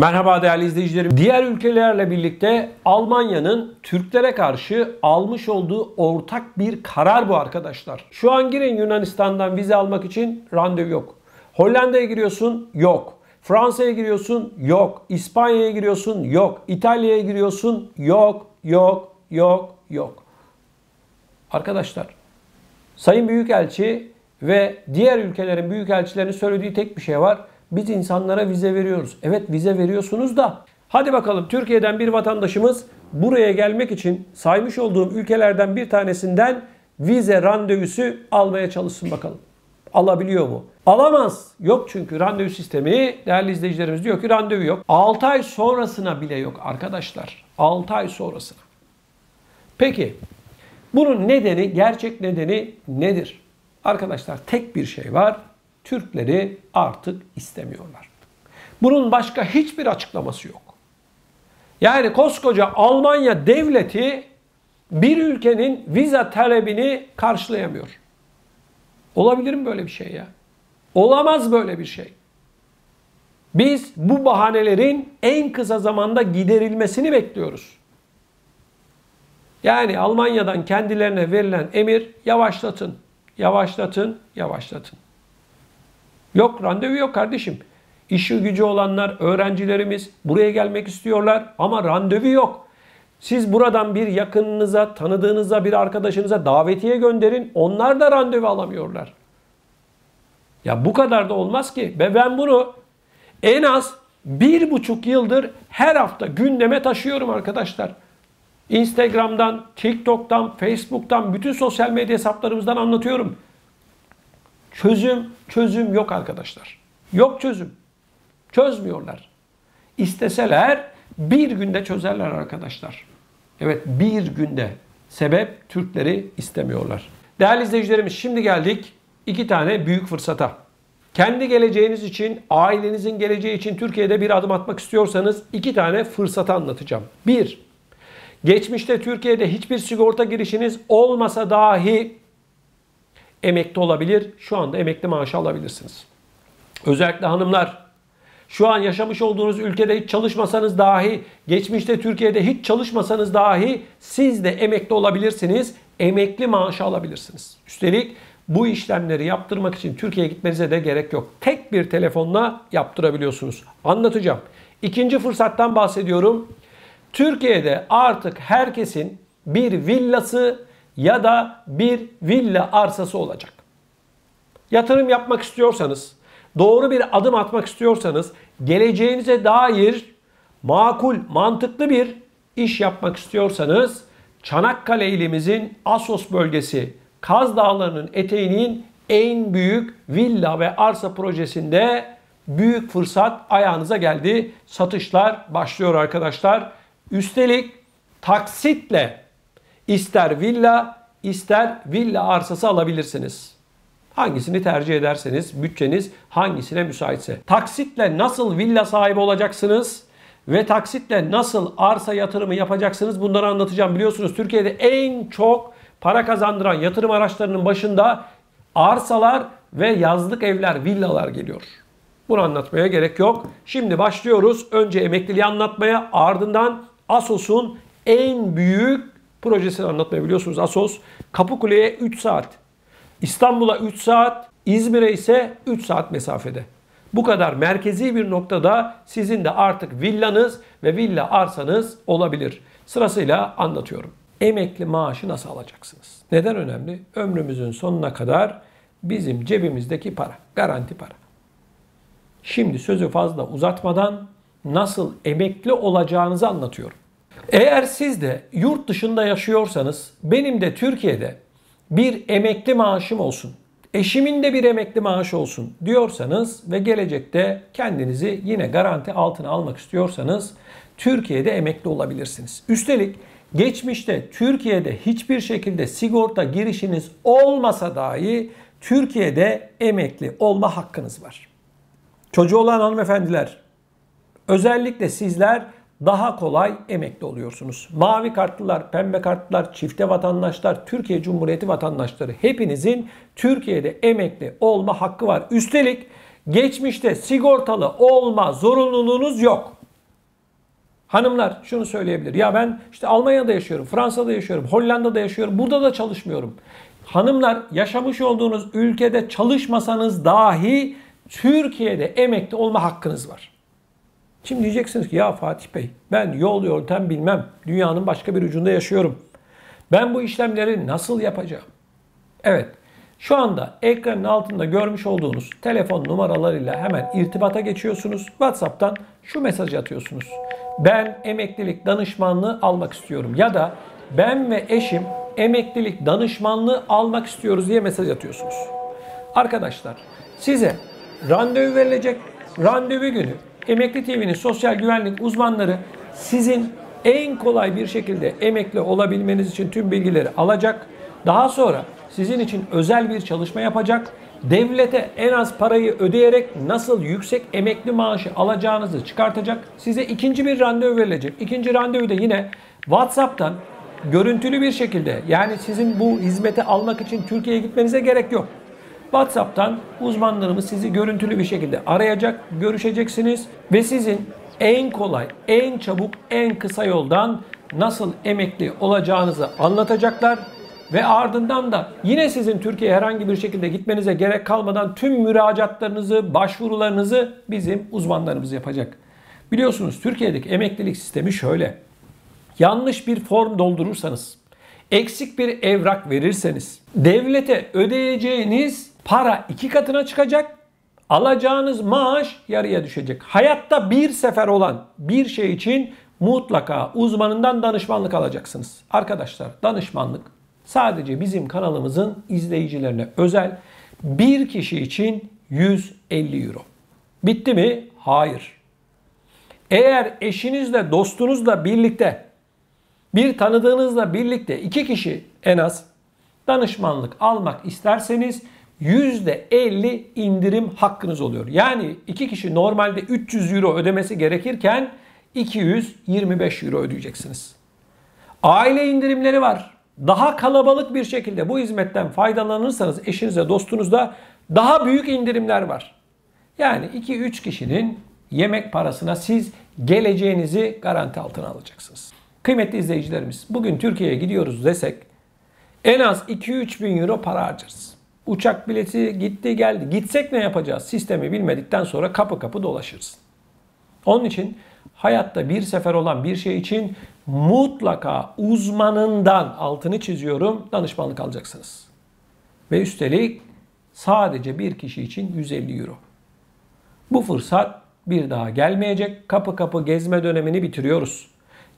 Merhaba değerli izleyicilerim. Diğer ülkelerle birlikte Almanya'nın Türklere karşı almış olduğu ortak bir karar bu arkadaşlar. Şu an girin Yunanistan'dan vize almak için randevu yok. Hollanda'ya giriyorsun yok. Fransa'ya giriyorsun yok. İspanya'ya giriyorsun yok. İtalya'ya giriyorsun yok, yok, yok, yok. Arkadaşlar Sayın Büyükelçi ve diğer ülkelerin büyükelçilerinin söylediği tek bir şey var. Biz insanlara vize veriyoruz. Evet vize veriyorsunuz da. Hadi bakalım Türkiye'den bir vatandaşımız buraya gelmek için saymış olduğum ülkelerden bir tanesinden vize randevusu almaya çalışsın bakalım. Alabiliyor mu? Alamaz. Yok çünkü randevu sistemi değerli izleyicilerimiz diyor ki randevu yok. 6 ay sonrasına bile yok arkadaşlar. 6 ay sonrasına. Peki bunun nedeni, gerçek nedeni nedir? Arkadaşlar tek bir şey var. Türkleri artık istemiyorlar. Bunun başka hiçbir açıklaması yok. Yani koskoca Almanya devleti bir ülkenin vize talebini karşılayamıyor. Olabilir mi böyle bir şey ya? Olamaz böyle bir şey. Biz bu bahanelerin en kısa zamanda giderilmesini bekliyoruz. Yani Almanya'dan kendilerine verilen emir yavaşlatın, yavaşlatın, yavaşlatın. Yok randevu yok kardeşim. İşi gücü olanlar, öğrencilerimiz buraya gelmek istiyorlar ama randevu yok. Siz buradan bir yakınınıza, tanıdığınıza, bir arkadaşınıza davetiye gönderin. Onlar da randevu alamıyorlar. Ya bu kadar da olmaz ki. Ve ben bunu en az bir buçuk yıldır her hafta gündeme taşıyorum arkadaşlar. Instagram'dan, TikTok'tan, Facebook'tan, bütün sosyal medya hesaplarımızdan anlatıyorum. Çözüm, çözüm yok arkadaşlar. Yok çözüm. Çözmüyorlar. İsteseler bir günde çözerler arkadaşlar. Evet bir günde. Sebep Türkleri istemiyorlar. Değerli izleyicilerimiz şimdi geldik iki tane büyük fırsata. Kendi geleceğiniz için, ailenizin geleceği için Türkiye'de bir adım atmak istiyorsanız iki tane fırsatı anlatacağım. Bir, geçmişte Türkiye'de hiçbir sigorta girişiniz olmasa dahi emekli olabilir. Şu anda emekli maaşı alabilirsiniz. Özellikle hanımlar şu an yaşamış olduğunuz ülkede hiç çalışmasanız dahi, geçmişte Türkiye'de hiç çalışmasanız dahi siz de emekli olabilirsiniz. Emekli maaşı alabilirsiniz. Üstelik bu işlemleri yaptırmak için Türkiye'ye gitmenize de gerek yok. Tek bir telefonla yaptırabiliyorsunuz. Anlatacağım. İkinci fırsattan bahsediyorum. Türkiye'de artık herkesin bir villası ya da bir villa arsası olacak. Yatırım yapmak istiyorsanız, doğru bir adım atmak istiyorsanız, geleceğinize dair makul, mantıklı bir iş yapmak istiyorsanız Çanakkale ilimizin Asos bölgesi Kaz Dağları'nın eteğinin en büyük villa ve arsa projesinde büyük fırsat ayağınıza geldi. Satışlar başlıyor arkadaşlar. Üstelik taksitle ister villa ister villa arsası alabilirsiniz. Hangisini tercih ederseniz bütçeniz hangisine müsaitse. Taksitle nasıl villa sahibi olacaksınız ve taksitle nasıl arsa yatırımı yapacaksınız bunları anlatacağım. Biliyorsunuz Türkiye'de en çok para kazandıran yatırım araçlarının başında arsalar ve yazlık evler, villalar geliyor. Bunu anlatmaya gerek yok. Şimdi başlıyoruz. Önce emekliliği anlatmaya ardından Asos'un en büyük projesini anlatmaya biliyorsunuz. Asos Kapıkule'ye 3 saat, İstanbul'a 3 saat, İzmir'e ise 3 saat mesafede. Bu kadar merkezi bir noktada sizin de artık villanız ve villa arsanız olabilir. Sırasıyla anlatıyorum. Emekli maaşı nasıl alacaksınız? Neden önemli? Ömrümüzün sonuna kadar bizim cebimizdeki para, garanti para. Şimdi sözü fazla uzatmadan nasıl emekli olacağınızı anlatıyorum. Eğer siz de yurt dışında yaşıyorsanız benim de Türkiye'de bir emekli maaşım olsun, eşimin de bir emekli maaşı olsun diyorsanız ve gelecekte kendinizi yine garanti altına almak istiyorsanız Türkiye'de emekli olabilirsiniz. Üstelik geçmişte Türkiye'de hiçbir şekilde sigorta girişiniz olmasa dahi Türkiye'de emekli olma hakkınız var. Çocuğu olan hanımefendiler, özellikle sizler daha kolay emekli oluyorsunuz. Mavi kartlılar, pembe kartlılar, çifte vatandaşlar, Türkiye Cumhuriyeti vatandaşları hepinizin Türkiye'de emekli olma hakkı var. Üstelik geçmişte sigortalı olma zorunluluğunuz yok. Hanımlar şunu söyleyebilir. Ya ben işte Almanya'da yaşıyorum, Fransa'da yaşıyorum, Hollanda'da yaşıyorum, burada da çalışmıyorum. Hanımlar yaşamış olduğunuz ülkede çalışmasanız dahi Türkiye'de emekli olma hakkınız var. Şimdi diyeceksiniz ki ya Fatih Bey ben yol yöntem bilmem. Dünyanın başka bir ucunda yaşıyorum. Ben bu işlemleri nasıl yapacağım? Evet şu anda ekranın altında görmüş olduğunuz telefon numaralarıyla hemen irtibata geçiyorsunuz. WhatsApp'tan şu mesajı atıyorsunuz. Ben emeklilik danışmanlığı almak istiyorum ya da ben ve eşim emeklilik danışmanlığı almak istiyoruz diye mesaj atıyorsunuz. Arkadaşlar size randevu verilecek. Randevu günü Emekli TV'nin sosyal güvenlik uzmanları sizin en kolay bir şekilde emekli olabilmeniz için tüm bilgileri alacak. Daha sonra sizin için özel bir çalışma yapacak. Devlete en az parayı ödeyerek nasıl yüksek emekli maaşı alacağınızı çıkartacak. Size ikinci bir randevu verilecek. İkinci randevu da yine WhatsApp'tan görüntülü bir şekilde yani sizin bu hizmeti almak için Türkiye'ye gitmenize gerek yok. WhatsApp'tan uzmanlarımız sizi görüntülü bir şekilde arayacak, görüşeceksiniz ve sizin en kolay, en çabuk, en kısa yoldan nasıl emekli olacağınızı anlatacaklar ve ardından da yine sizin Türkiye'ye herhangi bir şekilde gitmenize gerek kalmadan tüm müracaatlarınızı, başvurularınızı bizim uzmanlarımız yapacak. Biliyorsunuz Türkiye'deki emeklilik sistemi şöyle. Yanlış bir form doldurursanız, eksik bir evrak verirseniz, devlete ödeyeceğiniz para iki katına çıkacak, alacağınız maaş yarıya düşecek. Hayatta bir sefer olan bir şey için mutlaka uzmanından danışmanlık alacaksınız. Arkadaşlar danışmanlık sadece bizim kanalımızın izleyicilerine özel bir kişi için 150 euro. Bitti mi? Hayır. Eğer eşinizle, dostunuzla birlikte, bir tanıdığınızla birlikte iki kişi en az danışmanlık almak isterseniz %50 indirim hakkınız oluyor. Yani iki kişi normalde 300 euro ödemesi gerekirken 225 euro ödeyeceksiniz. Aile indirimleri var. Daha kalabalık bir şekilde bu hizmetten faydalanırsanız eşinize, dostunuzda daha büyük indirimler var. Yani 2-3 kişinin yemek parasına siz geleceğinizi garanti altına alacaksınız. Kıymetli izleyicilerimiz bugün Türkiye'ye gidiyoruz desek en az 2-3 bin euro para harcarız. Uçak bileti gitti geldi. Gitsek ne yapacağız? Sistemi bilmedikten sonra kapı kapı dolaşırız. Onun için hayatta bir sefer olan bir şey için mutlaka uzmanından altını çiziyorum danışmanlık alacaksınız. Ve üstelik sadece bir kişi için 150 euro. Bu fırsat bir daha gelmeyecek. Kapı kapı gezme dönemini bitiriyoruz.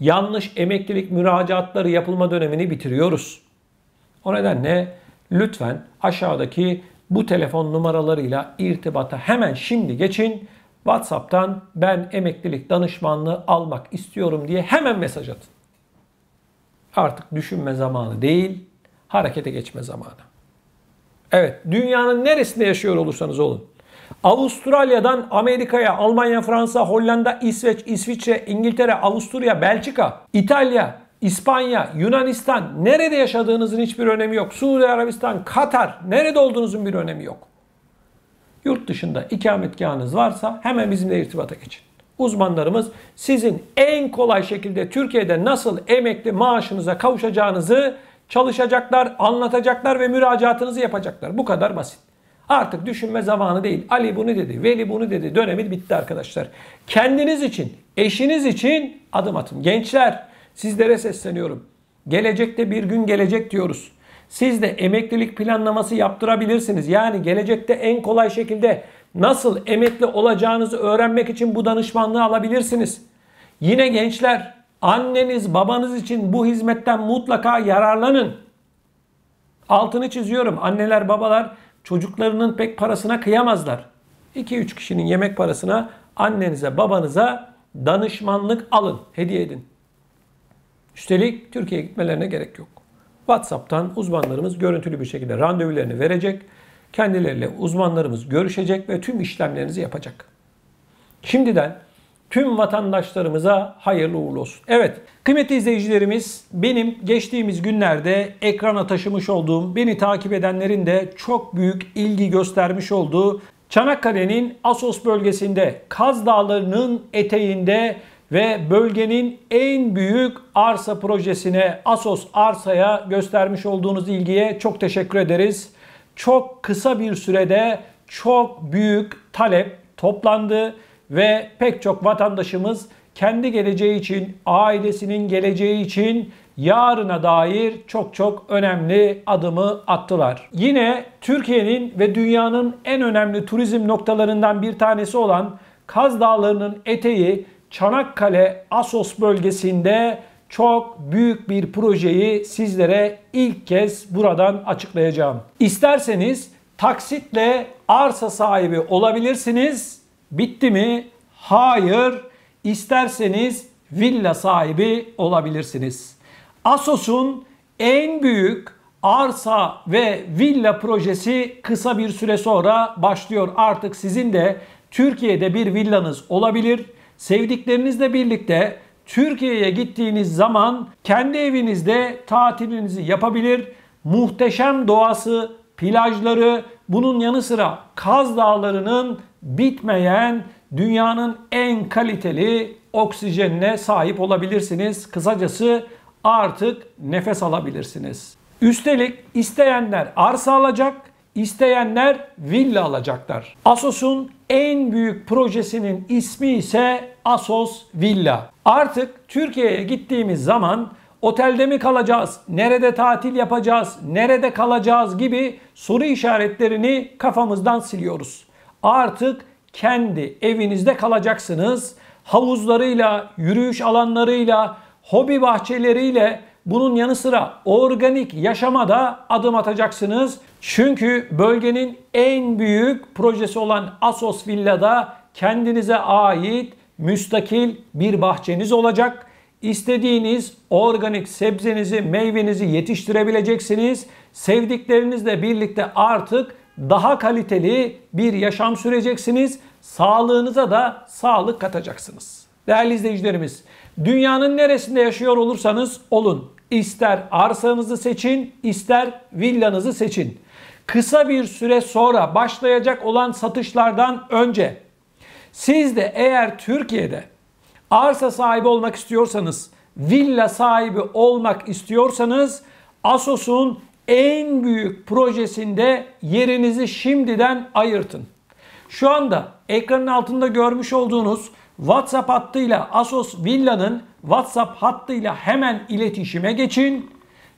Yanlış emeklilik müracaatları yapılma dönemini bitiriyoruz. O nedenle lütfen aşağıdaki bu telefon numaralarıyla irtibata hemen şimdi geçin. WhatsApp'tan ben emeklilik danışmanlığı almak istiyorum diye hemen mesaj atın. Artık düşünme zamanı değil, harekete geçme zamanı. Evet, dünyanın neresinde yaşıyor olursanız olun. Avustralya'dan Amerika'ya, Almanya, Fransa, Hollanda, İsveç, İsviçre, İngiltere, Avusturya, Belçika, İtalya, İspanya, Yunanistan, nerede yaşadığınızın hiçbir önemi yok. Suudi Arabistan, Katar, nerede olduğunuzun bir önemi yok. Yurt dışında ikametgahınız varsa hemen bizimle irtibata geçin. Uzmanlarımız sizin en kolay şekilde Türkiye'de nasıl emekli maaşınıza kavuşacağınızı çalışacaklar, anlatacaklar ve müracaatınızı yapacaklar. Bu kadar basit. Artık düşünme zamanı değil. Ali bunu dedi, Veli bunu dedi. Dönemi bitti arkadaşlar. Kendiniz için, eşiniz için adım atın. Gençler Sizlere sesleniyorum. Gelecekte bir gün gelecek diyoruz. Siz de emeklilik planlaması yaptırabilirsiniz. Yani gelecekte en kolay şekilde nasıl emekli olacağınızı öğrenmek için bu danışmanlığı alabilirsiniz. Yine gençler anneniz babanız için bu hizmetten mutlaka yararlanın. Altını çiziyorum. Anneler babalar çocuklarının pek parasına kıyamazlar. 2-3 kişinin yemek parasına annenize babanıza danışmanlık alın, hediye edin. Üstelik Türkiye'ye gitmelerine gerek yok. WhatsApp'tan uzmanlarımız görüntülü bir şekilde randevularını verecek. Kendileriyle uzmanlarımız görüşecek ve tüm işlemlerinizi yapacak. Şimdiden tüm vatandaşlarımıza hayırlı uğurlu olsun. Evet, kıymetli izleyicilerimiz benim geçtiğimiz günlerde ekrana taşımış olduğum, beni takip edenlerin de çok büyük ilgi göstermiş olduğu Çanakkale'nin Asos bölgesinde Kaz Dağları'nın eteğinde ve bölgenin en büyük arsa projesine Asos Arsa'ya göstermiş olduğunuz ilgiye çok teşekkür ederiz. Çok kısa bir sürede çok büyük talep toplandı ve pek çok vatandaşımız kendi geleceği için, ailesinin geleceği için yarına dair çok çok önemli adımı attılar. Yine Türkiye'nin ve dünyanın en önemli turizm noktalarından bir tanesi olan Kaz Dağları'nın eteği Çanakkale Asos bölgesinde çok büyük bir projeyi sizlere ilk kez buradan açıklayacağım. İsterseniz taksitle arsa sahibi olabilirsiniz. Bitti mi? Hayır. İsterseniz villa sahibi olabilirsiniz. Asos'un en büyük arsa ve villa projesi kısa bir süre sonra başlıyor. Artık sizin de Türkiye'de bir villanız olabilir. Sevdiklerinizle birlikte Türkiye'ye gittiğiniz zaman kendi evinizde tatilinizi yapabilir. Muhteşem doğası, plajları, bunun yanı sıra Kaz Dağları'nın bitmeyen dünyanın en kaliteli oksijenine sahip olabilirsiniz. Kısacası artık nefes alabilirsiniz. Üstelik isteyenler arsa alacak, isteyenler villa alacaklar. Asos'un en büyük projesinin ismi ise Asos Villa. Artık Türkiye'ye gittiğimiz zaman otelde mi kalacağız, nerede tatil yapacağız, nerede kalacağız gibi soru işaretlerini kafamızdan siliyoruz. Artık kendi evinizde kalacaksınız. Havuzlarıyla, yürüyüş alanlarıyla, hobi bahçeleriyle bunun yanı sıra organik yaşama da adım atacaksınız. Çünkü bölgenin en büyük projesi olan Asos Villa'da kendinize ait müstakil bir bahçeniz olacak. İstediğiniz organik sebzenizi, meyvenizi yetiştirebileceksiniz. Sevdiklerinizle birlikte artık daha kaliteli bir yaşam süreceksiniz. Sağlığınıza da sağlık katacaksınız. Değerli izleyicilerimiz, dünyanın neresinde yaşıyor olursanız olun. İster arsanızı seçin, ister villanızı seçin. Kısa bir süre sonra başlayacak olan satışlardan önce siz de eğer Türkiye'de arsa sahibi olmak istiyorsanız, villa sahibi olmak istiyorsanız Asos'un en büyük projesinde yerinizi şimdiden ayırtın. Şu anda ekranın altında görmüş olduğunuz WhatsApp hattıyla Asos Villa'nın WhatsApp hattıyla hemen iletişime geçin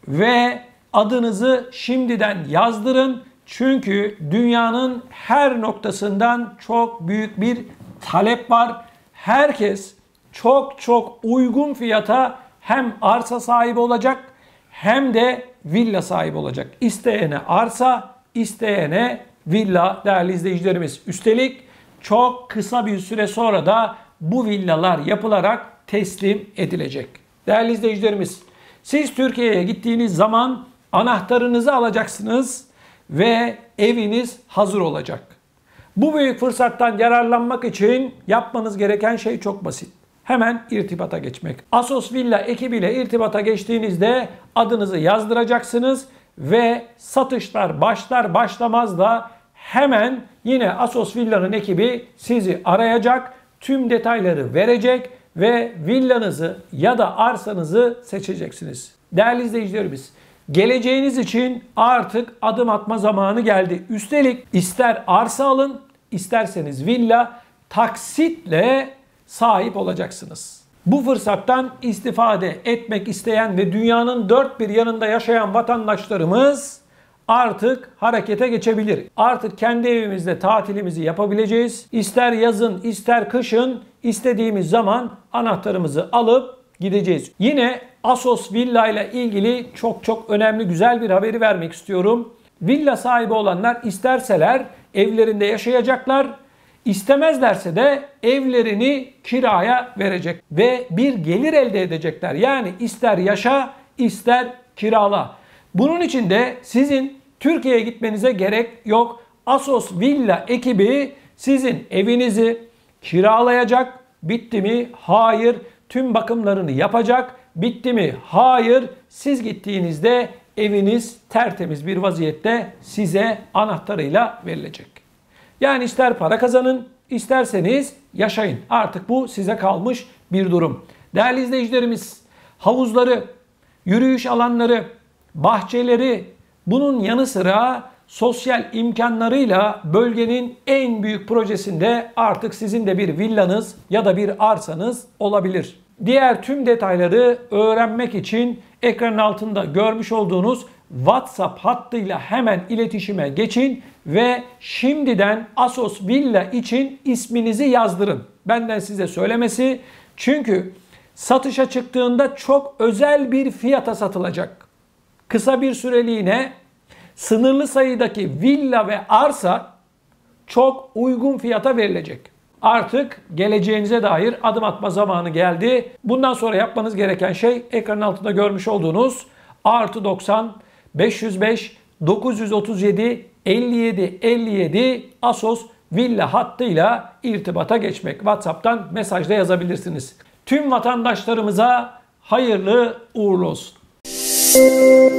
ve adınızı şimdiden yazdırın. Çünkü dünyanın her noktasından çok büyük bir talep var. Herkes çok çok uygun fiyata hem arsa sahibi olacak hem de villa sahibi olacak. İsteyene arsa, isteyene villa değerli izleyicilerimiz. Üstelik çok kısa bir süre sonra da bu villalar yapılarak teslim edilecek. Değerli izleyicilerimiz, siz Türkiye'ye gittiğiniz zaman anahtarınızı alacaksınız ve eviniz hazır olacak. Bu büyük fırsattan yararlanmak için yapmanız gereken şey çok basit. Hemen irtibata geçmek. Asos Villa ekibiyle irtibata geçtiğinizde adınızı yazdıracaksınız ve satışlar başlar başlamaz da hemen yine Asos Villa'nın ekibi sizi arayacak, tüm detayları verecek ve villanızı ya da arsanızı seçeceksiniz. Değerli izleyicilerimiz, geleceğiniz için artık adım atma zamanı geldi. Üstelik ister arsa alın, isterseniz villa taksitle sahip olacaksınız. Bu fırsattan istifade etmek isteyen ve dünyanın dört bir yanında yaşayan vatandaşlarımız artık harekete geçebilir. Artık kendi evimizde tatilimizi yapabileceğiz. İster yazın ister kışın istediğimiz zaman anahtarımızı alıp gideceğiz. Yine Asos Villa ile ilgili çok çok önemli güzel bir haberi vermek istiyorum. Villa sahibi olanlar isterseler evlerinde yaşayacaklar. İstemezlerse de evlerini kiraya verecek ve bir gelir elde edecekler. Yani ister yaşa ister kirala. Bunun için de sizin Türkiye'ye gitmenize gerek yok. Asos Villa ekibi sizin evinizi kiralayacak. Bitti mi? Hayır. Tüm bakımlarını yapacak. Bitti mi? Hayır. Siz gittiğinizde eviniz tertemiz bir vaziyette size anahtarıyla verilecek. Yani ister para kazanın, isterseniz yaşayın. Artık bu size kalmış bir durum. Değerli izleyicilerimiz, havuzları, yürüyüş alanları, bahçeleri, bunun yanı sıra sosyal imkanlarıyla bölgenin en büyük projesinde artık sizin de bir villanız ya da bir arsanız olabilir. Diğer tüm detayları öğrenmek için ekranın altında görmüş olduğunuz WhatsApp hattıyla hemen iletişime geçin ve şimdiden Asos Villa için isminizi yazdırın. Benden size söylemesi çünkü satışa çıktığında çok özel bir fiyata satılacak. Kısa bir süreliğine sınırlı sayıdaki villa ve arsa çok uygun fiyata verilecek. Artık geleceğinize dair adım atma zamanı geldi. Bundan sonra yapmanız gereken şey ekranın altında görmüş olduğunuz artı 90 505 937 57 57 Asos villa hattıyla irtibata geçmek. WhatsApp'tan mesajda yazabilirsiniz. Tüm vatandaşlarımıza hayırlı uğurlu olsun. Thank you.